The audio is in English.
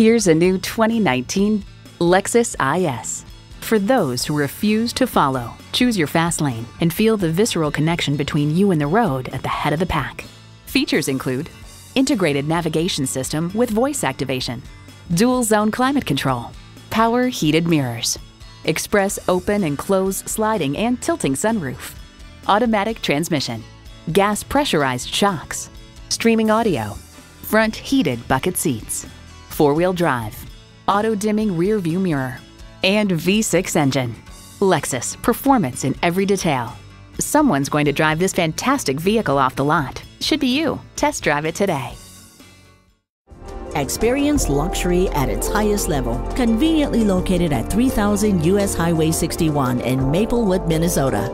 Here's a new 2019 Lexus IS. For those who refuse to follow, choose your fast lane and feel the visceral connection between you and the road at the head of the pack. Features include integrated navigation system with voice activation, dual zone climate control, power heated mirrors, express open and close sliding and tilting sunroof, automatic transmission, gas pressurized shocks, streaming audio, front heated bucket seats, four wheel drive, auto dimming rear view mirror, and V6 engine. Lexus, performance in every detail. Someone's going to drive this fantastic vehicle off the lot. Should be you. Test drive it today. Experience luxury at its highest level. Conveniently located at 3000 US Highway 61 in Maplewood, Minnesota.